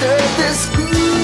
Hang the sun.